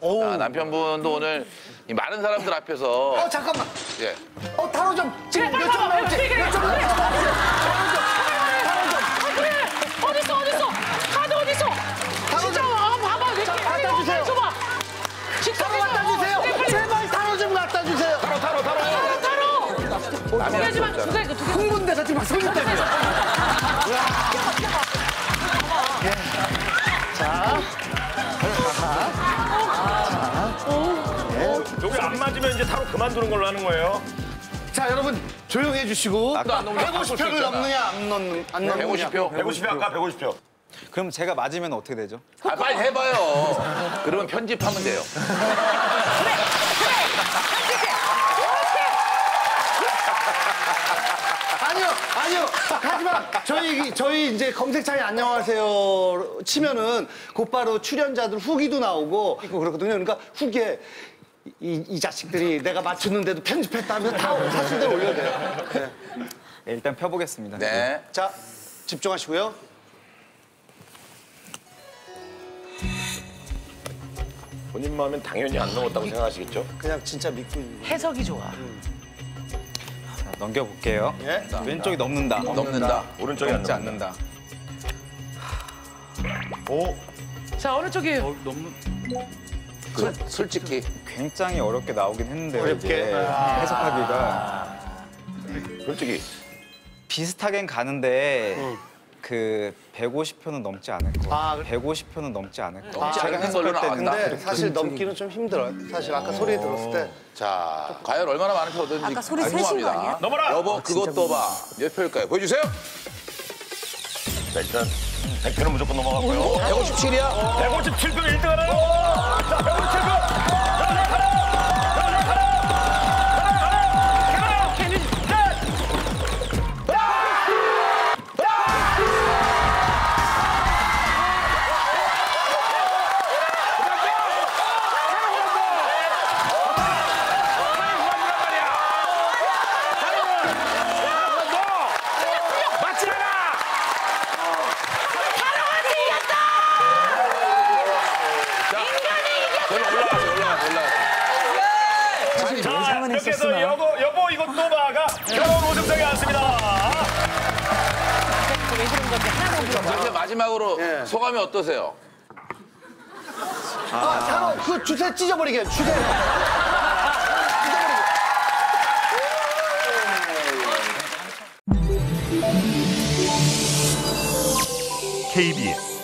아, 남편분도 오늘 이 많은 사람들 앞에서 어 잠깐만. 예. 어 타로 좀 지금 그래, 몇점 나올지 그래, 그래, 몇점 그래. 나올지. 어딨어 어딨어 카드 어딨어 진짜 아, 봐봐 왜 이렇게 갖다 주세요. 줘봐 진짜 타로 갖다 주세요. 제발 타로 좀 갖다 주세요. 타로 타로 타로. 타로 타로 남이 할수 두개지만 없잖아. 두개 두 개 흥분돼서 지금 막 소리 때문에. 여 이제 타로 그만두는 걸로 하는 거예요. 자 여러분 조용해 주시고 안 넘는 거 150표를 넘느냐 안 넘는 안 넘느냐. 150표. 150표 아까 150표. 그럼 제가 맞으면 어떻게 되죠? 아, 빨리 해봐요. 그러면 편집하면 돼요. 아니요 아니요 하지만 저희 저희 이제 검색창에 안녕하세요 치면은 곧바로 출연자들 후기도 나오고 있고 그렇거든요. 그러니까 후기에 이, 이 자식들이 내가 맞췄는데도 편집했다면 다 사실대로 올려야 돼요. 네. 네, 일단 펴보겠습니다. 네. 자 집중하시고요. 본인 마음엔 당연히 안 넘었다고 생각하시겠죠? 그냥 진짜 믿고 있는 거예요. 해석이 좋아 자, 넘겨볼게요. 예. 자, 왼쪽이 넘는다. 넘는다. 오른쪽이 안 넘지 넘는다. 않는다. 오, 자 어느 쪽이 그, 솔직히 굉장히 어렵게 나오긴 했는데 어렵게? 이게 해석하기가 솔직히 비슷하긴 가는데 그 150표는 넘지 않을 거. 아, 아, 150표는 넘지 않을 거. 넘지 제가 해석할 때는 나간다. 근데 사실 넘기는 좀 힘들어요. 사실 아까 소리 들었을 때 자 과연 얼마나 많은 표 얻었는지 아까 소리 세신 거 궁금합니다. 아니야? 넘어라! 여보 그것도 봐. 몇 표일까요? 보여주세요. 자, 일단 100표는 무조건 넘어갔고요. 157이야. 157표 1등 하나 올라가세요. 올라가세요. 올라가세요. 자, 이렇게 해서 여보, 여보 이것도 봐가 결혼 못 물어봐 이제 마지막으로 예. 소감이 어떠세요? 아, 타로 그 주세 찢어버리게 주세. KBS